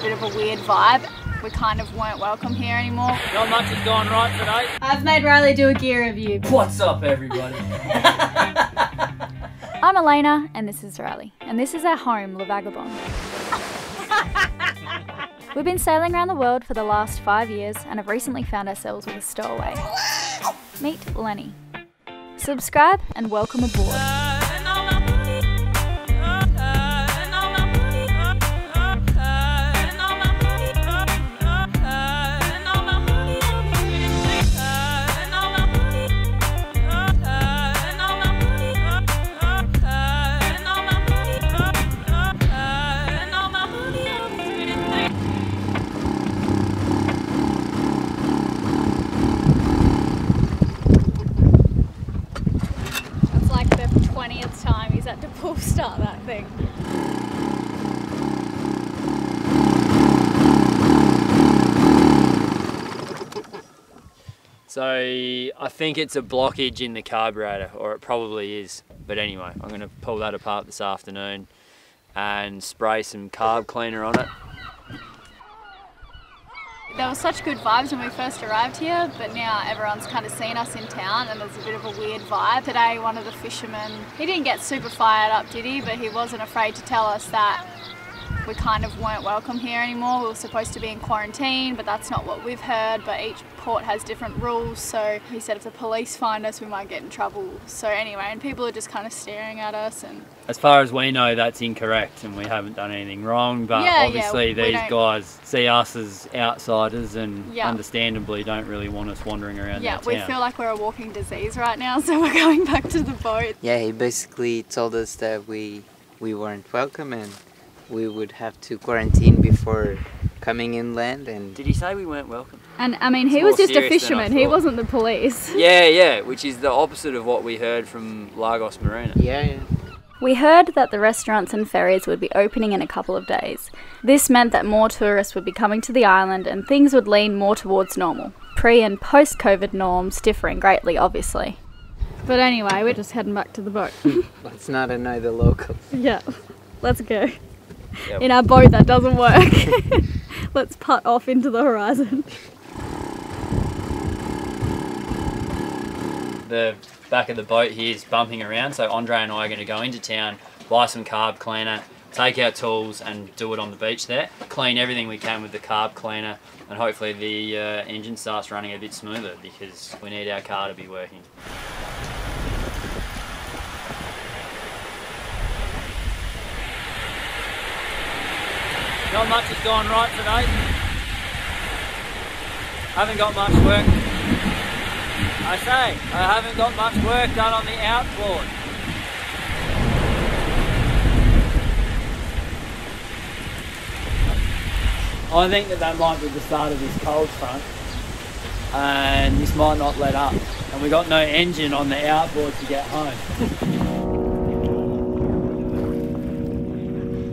a bit of a weird vibe. We kind of weren't welcome here anymore. Not much has gone right today. I've made Riley do a gear review. What's up, everybody? I'm Elayna, and this is Riley, and this is our home, La Vagabonde. We've been sailing around the world for the last five years and have recently found ourselves with a stowaway. Meet Lenny. Subscribe and welcome aboard. Think it's a blockage in the carburetor, or it probably is. But anyway, I'm going to pull that apart this afternoon and spray some carb cleaner on it. There were such good vibes when we first arrived here, but now everyone's kind of seen us in town and there's a bit of a weird vibe. Today, one of the fishermen, he didn't get super fired up, did he? But he wasn't afraid to tell us that we kind of weren't welcome here anymore. We were supposed to be in quarantine, but that's not what we've heard. But each port has different rules, so he said if the police find us, we might get in trouble. So anyway, and people are just kind of staring at us and As far as we know, that's incorrect and we haven't done anything wrong. But Yeah, yeah, obviously, we these guys see us as outsiders and Yeah. understandably don't really want us wandering around yeah, we town. feel like we're a walking disease right now, so we're going back to the boat. Yeah, he basically told us that we we weren't welcome and we would have to quarantine before coming inland and Did he say we weren't welcome? And I mean, he It's was just a serious than I fisherman. He wasn't the police. Yeah, yeah, which is the opposite of what we heard from Lagos Marina. yeah, yeah. We heard that the restaurants and ferries would be opening in a couple of days. This meant that more tourists would be coming to the island and things would lean more towards normal. Pre and post COVID norms differing greatly, obviously. But anyway, we're just heading back to the boat. Let's not annoy the locals. yeah, let's go. Yep. In our boat that doesn't work. let's putt off into the horizon. the back of the boat here is bumping around, so Andre and I are going to go into town, buy some carb cleaner, take our tools and do it on the beach there. Clean everything we can with the carb cleaner, and hopefully the uh, engine starts running a bit smoother because we need our car to be working. Not much has gone right today. Haven't got much work I say, I haven't got much work done on the outboard. I think that that might be the start of this cold front, and this might not let up. And we got no engine on the outboard to get home.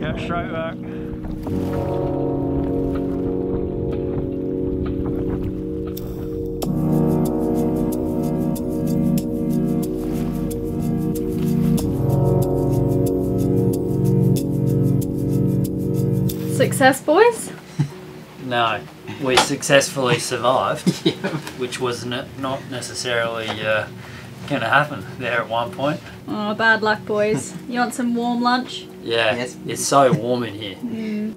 Go straight back. Success, boys? No, we successfully survived, which was ne- not necessarily uh, going to happen there at one point. Oh, bad luck, boys. You want some warm lunch? Yeah, Yes. it's so warm in here. Mm.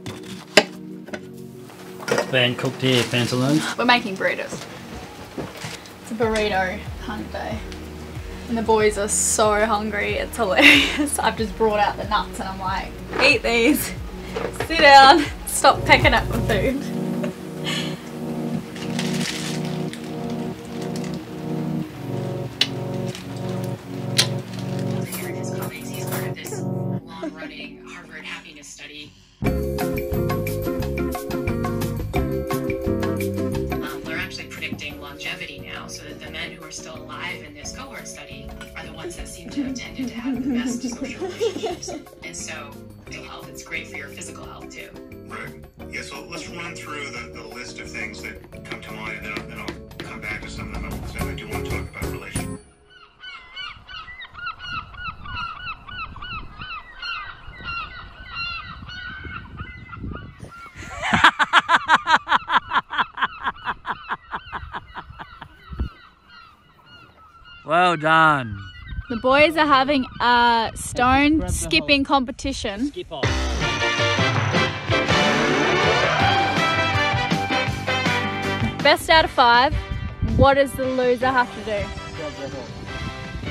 It's been cooked here, pantaloons. We're making burritos. It's a burrito hunt day. And the boys are so hungry, it's hilarious. I've just brought out the nuts and I'm like, eat these, sit down, stop pecking at my food. things that come to mind, and then I'll, then I'll come back to some of them because I do want to talk about relation. well done. The boys are having a stone skipping competition. Skip off. Best out of five. What does the loser have to do?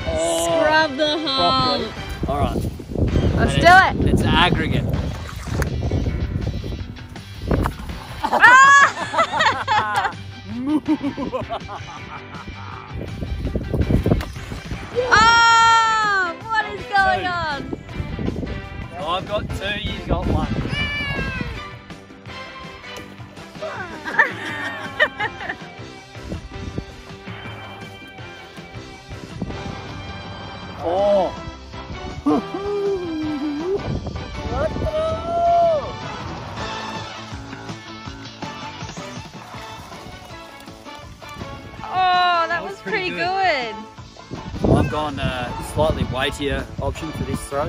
Oh, Scrub the oh. properly. hull. All right. Let's And do it. It's aggregate. Oh, what is going on? Oh, I've got two, you've got one. Oh, that was pretty pretty good. good. I've gone a slightly weightier option for this throw.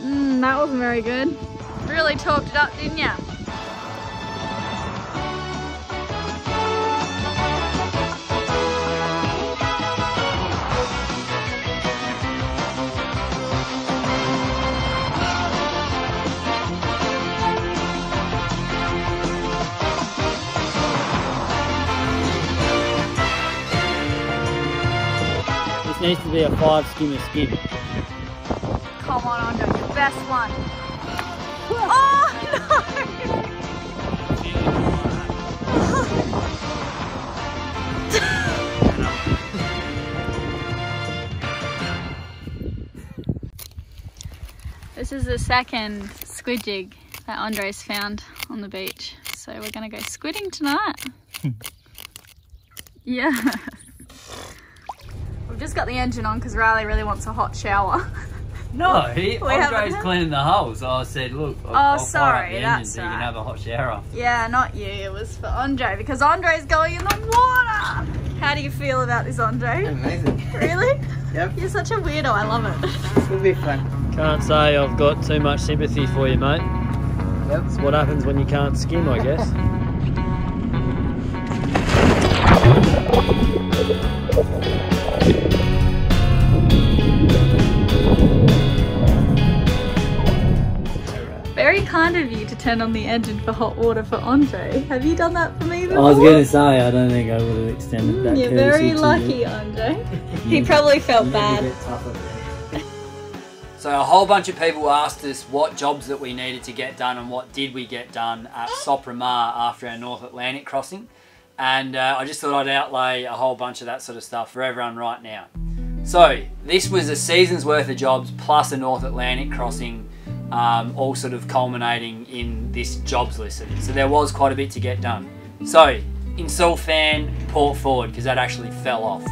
Mm, that wasn't very good. Really talked it up, didn't ya? Needs to be a five skimmer skim. Come on, Andre, your best one. Oh no! This is the second squid jig that Andre's found on the beach. So we're gonna go squidding tonight. Hmm. yeah. We've just got the engine on because Riley really wants a hot shower. No, he, We Andre's cleaning the hull, so I said, look, I'll, Oh, I'll fire up sorry, the engine that's so you right. can have a hot shower off. Yeah, not you. It was for Andre because Andre's going in the water. How do you feel about this, Andre? Amazing. Really? Yep. You're such a weirdo. I love it. This will be fun. Can't say I've got too much sympathy for you, mate. Yep. It's what happens when you can't skim, I guess. Very kind of you to turn on the engine for hot water for Andre. Have you done that for me before? I was going to say, I don't think I would have extended that You're courtesy very to lucky, you. Andre. He probably felt bad. So a whole bunch of people asked us what jobs that we needed to get done and what did we get done at Sopromar after our North Atlantic crossing. And uh, I just thought I'd outlay a whole bunch of that sort of stuff for everyone right now. So this was a season's worth of jobs plus a North Atlantic crossing, um, all sort of culminating in this jobs list. So there was quite a bit to get done. So install fan, port forward because that actually fell off.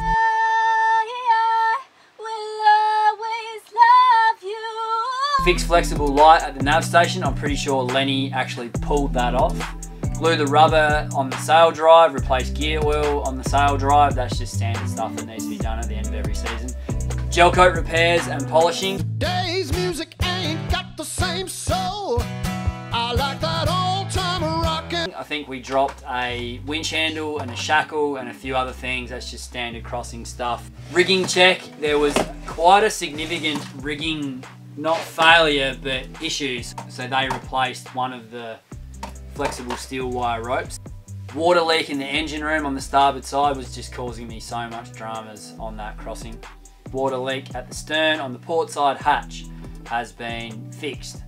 Fix flexible light at the nav station. I'm pretty sure Lenny actually pulled that off. Glue the rubber on the sail drive, replace gear oil on the sail drive. That's just standard stuff that needs to be done at the end of every season. Gel coat repairs and polishing. Today's music ain't got the same soul. I like that old time rockin'. I think we dropped a winch handle and a shackle and a few other things. That's just standard crossing stuff. Rigging check. There was quite a significant rigging, not failure, but issues. So they replaced one of the flexible steel wire ropes. Water leak in the engine room on the starboard side was just causing me so much dramas on that crossing. Water leak at the stern on the port side hatch has been fixed.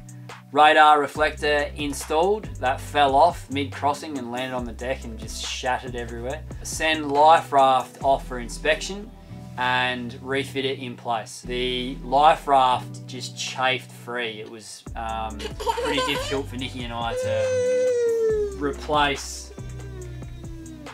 Radar reflector installed, that fell off mid-crossing and landed on the deck and just shattered everywhere. Send life raft off for inspection and refit it in place. The life raft just chafed free. It was um, pretty difficult for Nikki and I to replace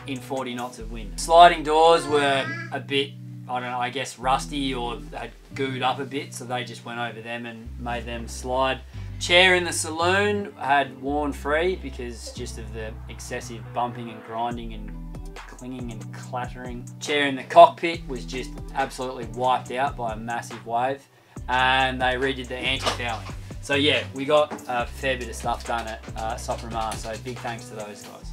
in 40 knots of wind. Sliding doors were a bit, I don't know, I guess rusty or had gooed up a bit, so they just went over them and made them slide. Chair in the saloon had worn free because just of the excessive bumping and grinding and clinging and clattering. Chair in the cockpit was just absolutely wiped out by a massive wave and they redid the anti-fouling. So yeah, we got a fair bit of stuff done at uh, Sopromar, so big thanks to those guys.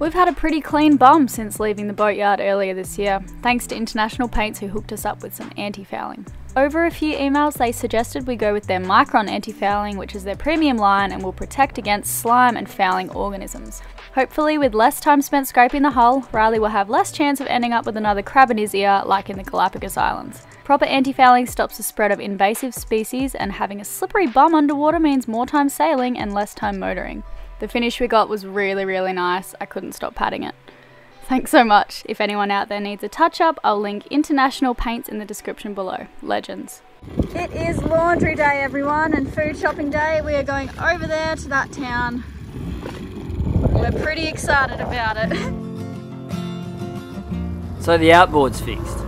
We've had a pretty clean bum since leaving the boatyard earlier this year, thanks to International Paints who hooked us up with some anti-fouling. Over a few emails they suggested we go with their Micron anti-fouling which is their premium line and will protect against slime and fouling organisms. Hopefully with less time spent scraping the hull, Riley will have less chance of ending up with another crab in his ear like in the Galapagos Islands. Proper anti-fouling stops the spread of invasive species and having a slippery bum underwater means more time sailing and less time motoring. The finish we got was really, really nice. I couldn't stop patting it. Thanks so much. If anyone out there needs a touch up, I'll link International Paints in the description below. Legends. It is laundry day, everyone, and food shopping day. We are going over there to that town. We're pretty excited about it. So the outboard's fixed.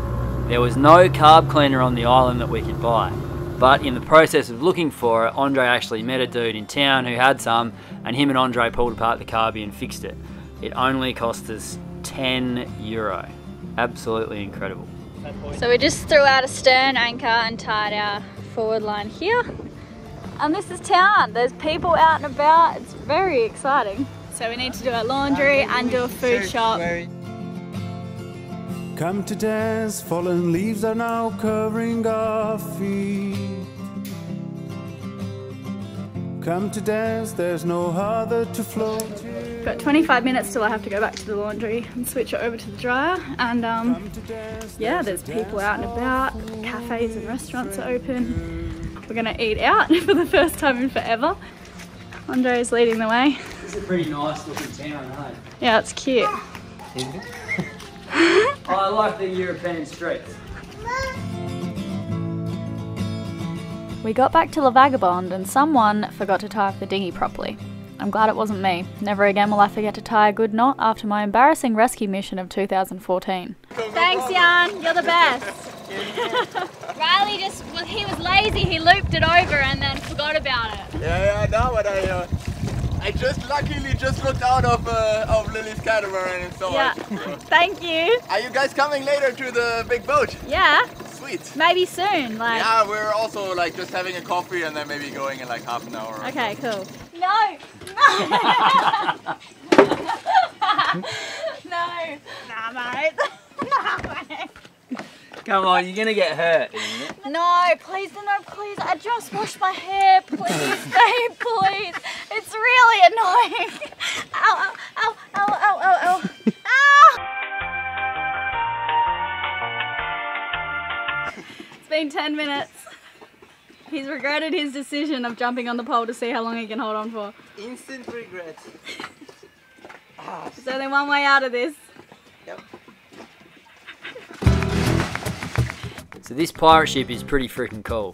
There was no carb cleaner on the island that we could buy. But in the process of looking for it, Andre actually met a dude in town who had some, and him and Andre pulled apart the carby and fixed it. It only cost us 10 euro. Absolutely incredible. So we just threw out a stern anchor and tied our forward line here. And this is town. There's people out and about. It's very exciting. So we need to do our laundry and do a food shop. Come to dance, fallen leaves are now covering our feet. Come to dance, there's no other to float. Got 25 minutes till I have to go back to the laundry and switch it over to the dryer. And um, Come to dance, yeah, there's people out and about. Cafes and restaurants are open. We're gonna eat out for the first time in forever. Andre is leading the way. This is a pretty nice looking town, hey? Yeah, it's cute. I like the European streets. We got back to La Vagabonde and someone forgot to tie up the dinghy properly. I'm glad it wasn't me. Never again will I forget to tie a good knot after my embarrassing rescue mission of 2014. Thanks, Jan. You're the best. Riley just, well, he was lazy. He looped it over and then forgot about it. Yeah, yeah, no, but I, uh, I just luckily just looked out of uh, of Lily's catamaran and saw Yeah. it. So. Thank you. Are you guys coming later to the big boat? Yeah, Sweet. maybe soon. Like, Yeah, we're also like just having a coffee and then maybe going in like half an hour. okay, so. cool. No, no, no, nah, mate. Nah, mate. Come on, you're gonna get hurt. No, please, no, no, please. I just washed my hair. Please, babe, please. It's really annoying. Ow, ow, ow, ow, ow, ow, ow. Ah! Been 10 minutes. He's regretted his decision of jumping on the pole to see how long he can hold on for. Instant regret. There's only one way out of this. Yep. so this pirate ship is pretty freaking cool.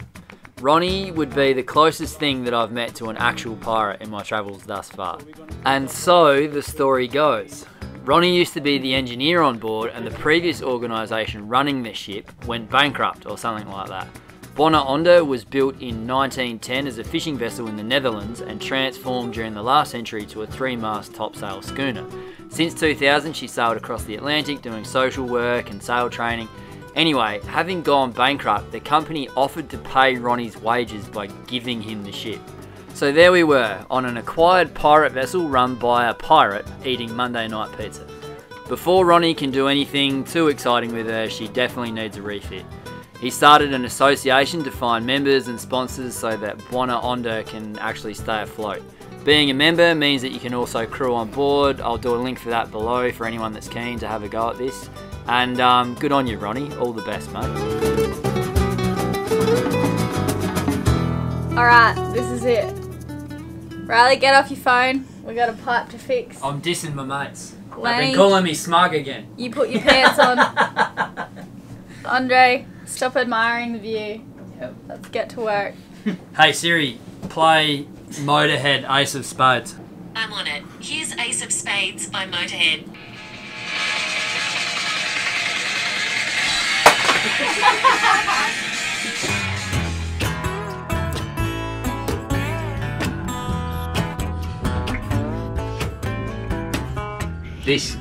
Ronnie would be the closest thing that I've met to an actual pirate in my travels thus far. And so the story goes. Ronnie used to be the engineer on board and the previous organisation running the ship went bankrupt or something like that. Buona Onda was built in 1910 as a fishing vessel in the Netherlands and transformed during the last century to a three-mast topsail schooner. Since 2000 she sailed across the Atlantic doing social work and sail training Anyway, having gone bankrupt, the company offered to pay Ronnie's wages by giving him the ship. So there we were, on an acquired pirate vessel run by a pirate, eating Monday night pizza. Before Ronnie can do anything too exciting with her, she definitely needs a refit. He started an association to find members and sponsors so that Buona Onda can actually stay afloat. Being a member means that you can also crew on board. I'll do a link for that below for anyone that's keen to have a go at this. And um, good on you, Ronnie. All the best, mate. Alright, this is it. Riley, get off your phone. We got a pipe to fix. I'm dissing my mates. They've been calling me smug again. You put your pants on. Andre, stop admiring the view. Yep. Let's get to work. Hey Siri, play Motorhead Ace of Spades. I'm on it. Here's Ace of Spades by Motorhead. This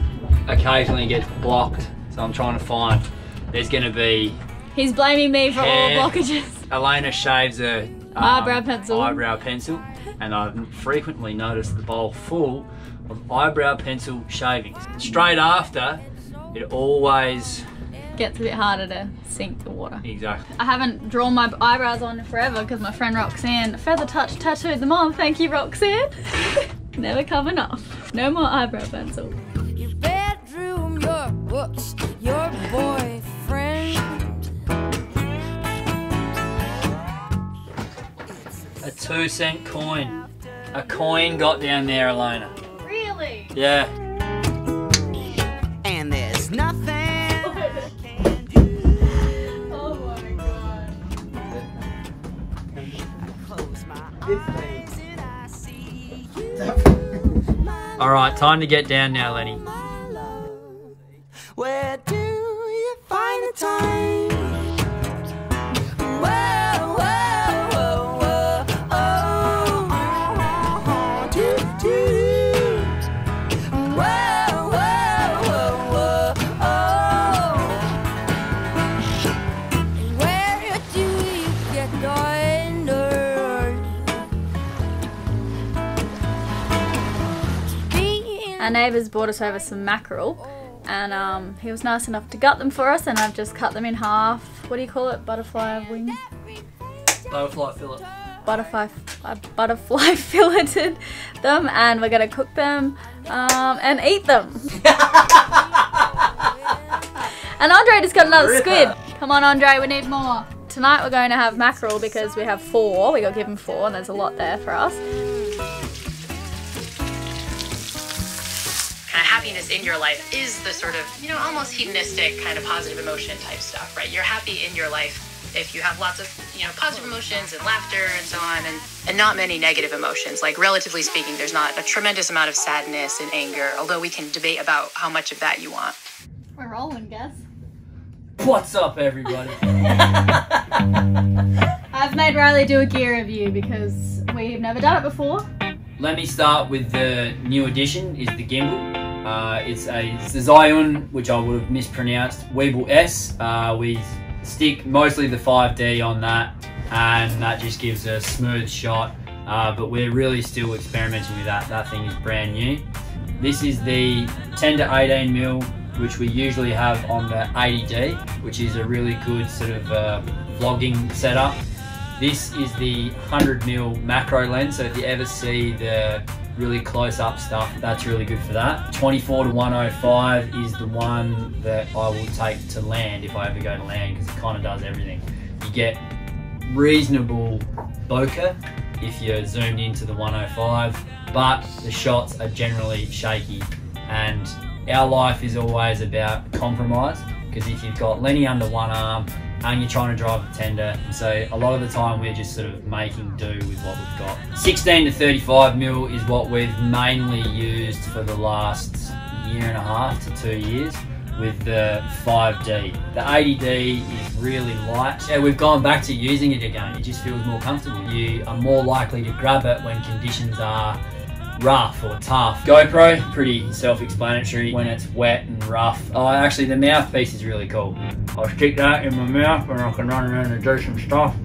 occasionally gets blocked, so I'm trying to find. There's going to be He's blaming me for all blockages. Elayna shaves her um, Eyebrow pencil. Eyebrow pencil. and I've frequently noticed the bowl full of eyebrow pencil shavings. Straight after, it always Gets a bit harder to sink the water. exactly. I haven't drawn my eyebrows on forever because my friend Roxanne feather touch tattooed them on. Thank you, Roxanne. Never coming off. No more eyebrow pencil. Two cent coin. A coin got down there, Alona. Really? Yeah. And there's nothing. Oh my god. Close my eyes and I see you. All right, time to get down now, Lenny. Neighbours brought us over some mackerel and um, he was nice enough to gut them for us and I've just cut them in half. What do you call it? Butterfly wing? Butterfly fillet. Butterfly, uh, butterfly filleted them and we're gonna cook them um, and eat them. and Andre just got another squid. Come on Andre, we need more. Tonight we're going to have mackerel because we have four. We got given four and there's a lot there for us. Happiness in your life is the sort of, you know, almost hedonistic kind of positive emotion type stuff, right? You're happy in your life if you have lots of, you know, positive emotions and laughter and so on, and, and not many negative emotions. Like, relatively speaking, there's not a tremendous amount of sadness and anger, although we can debate about how much of that you want. We're rolling, guys. What's up, everybody? I've made Riley do a gear review because we've never done it before. Let me start with the new addition, is the gimbal. Uh, it's a Zion, which I would have mispronounced, Weebill S. Uh, we stick mostly the 5D on that, and that just gives a smooth shot. Uh, but we're really still experimenting with that. That thing is brand new. This is the 10 to 18 mil, which we usually have on the 80D, which is a really good sort of uh, vlogging setup. This is the 100 mil macro lens, so if you ever see the really close up stuff, that's really good for that. 24 to 105 is the one that I will take to land if I ever go to land because it kind of does everything. You get reasonable bokeh if you're zoomed into the 105, but the shots are generally shaky. And our life is always about compromise because if you've got Lenny under one arm and you're trying to drive a tender, so a lot of the time we're just sort of making do with what we've got. 16 to 35 mil is what we've mainly used for the last year and a half to two years with the 5D. The 80D is really light. Yeah, we've gone back to using it again. It just feels more comfortable. You are more likely to grab it when conditions are rough or tough. GoPro, pretty self-explanatory when it's wet and rough. Oh, actually the mouthpiece is really cool. I'll stick that in my mouth and I can run around and do some stuff.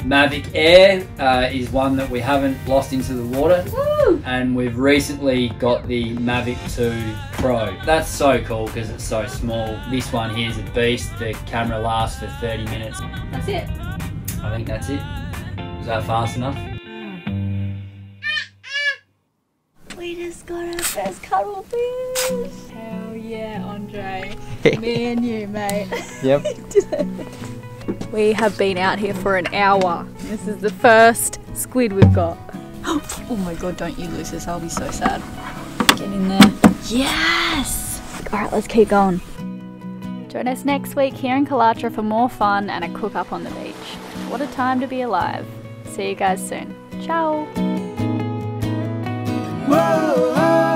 Mavic Air uh, is one that we haven't lost into the water and we've recently got the Mavic 2 Pro. That's so cool because it's so small. This one here is a beast. The camera lasts for 30 minutes. That's it. I think that's it. Was that fast enough? We just got our first cuttlefish. Hell yeah, Andre. Me and you, mate. Yep. We have been out here for an hour. This is the first squid we've got. Oh my god, don't you lose this. I'll be so sad. Get in there. Yes! Alright, let's keep going. Join us next week here in Culatra for more fun and a cook up on the beach. What a time to be alive. See you guys soon. Ciao! whoa. whoa.